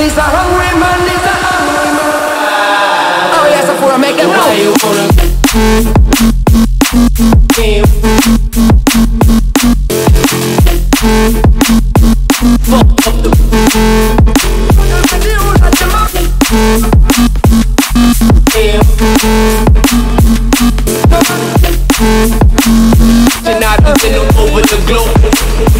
He's a hungry man, he's a hungry man. Oh yes, I'm for make them you wanna Fuck up the Damn. Not over the globe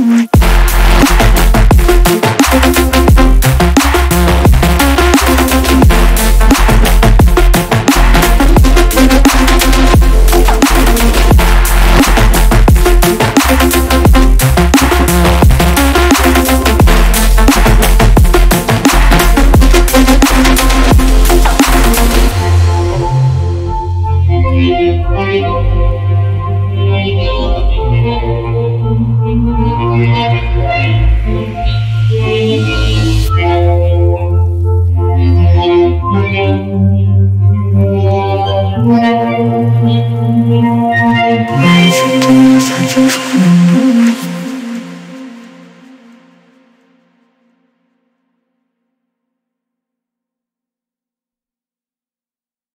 我还是真的不想去出